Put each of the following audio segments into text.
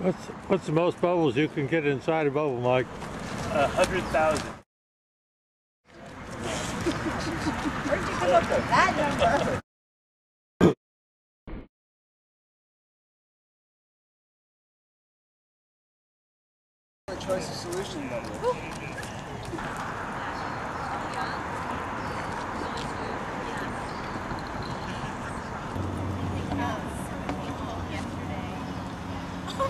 What's what's the most bubbles you can get inside a bubble, Mike? A hundred thousand. Where'd you come up with that number? choice of solution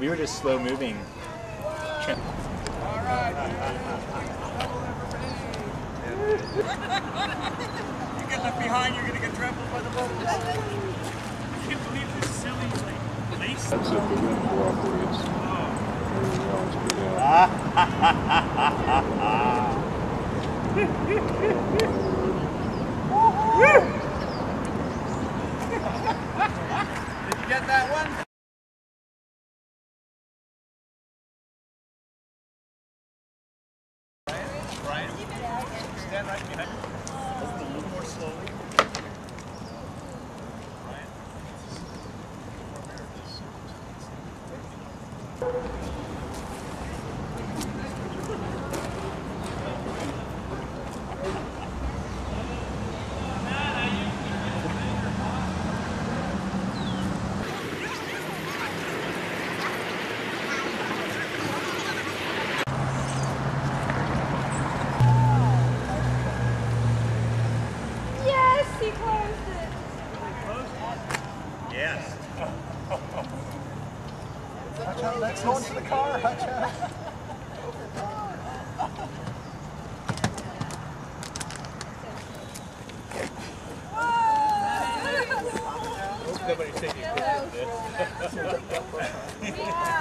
We were just slow moving. You get left behind, you're gonna get trampled by the bubbles. I can't believe this silly like lace. That's if the wind cooperates. Ah. Everything else will go down. Did you get that one? Stand right behind slowly. Brian. Yes, he closed it. Yes. Let's go into the car, Hutch. Nobody's taking a picture of this.